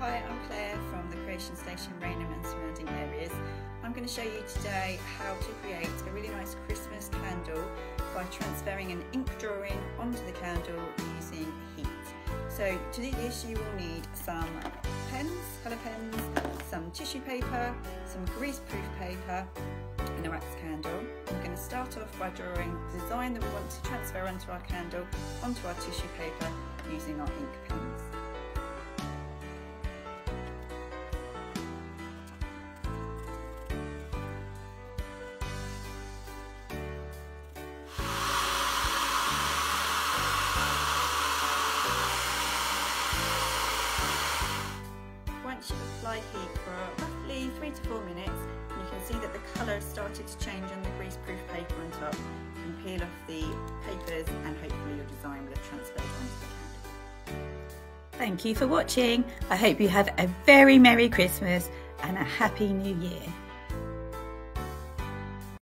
Hi, I'm Claire from the Creation Station Rainham and surrounding areas. I'm going to show you today how to create a really nice Christmas candle by transferring an ink drawing onto the candle using heat. So to do this you will need some pens, colour pens, some tissue paper, some greaseproof paper and a wax candle. We're going to start off by drawing the design that we want to transfer onto our candle onto our tissue paper using our ink pens. You've applied heat for roughly three to four minutes, you can see that the colour started to change on the greaseproof paper on top. You can peel off the papers and hopefully your design will have transferred onto the candle. Thank you for watching. I hope you have a very Merry Christmas and a Happy New Year.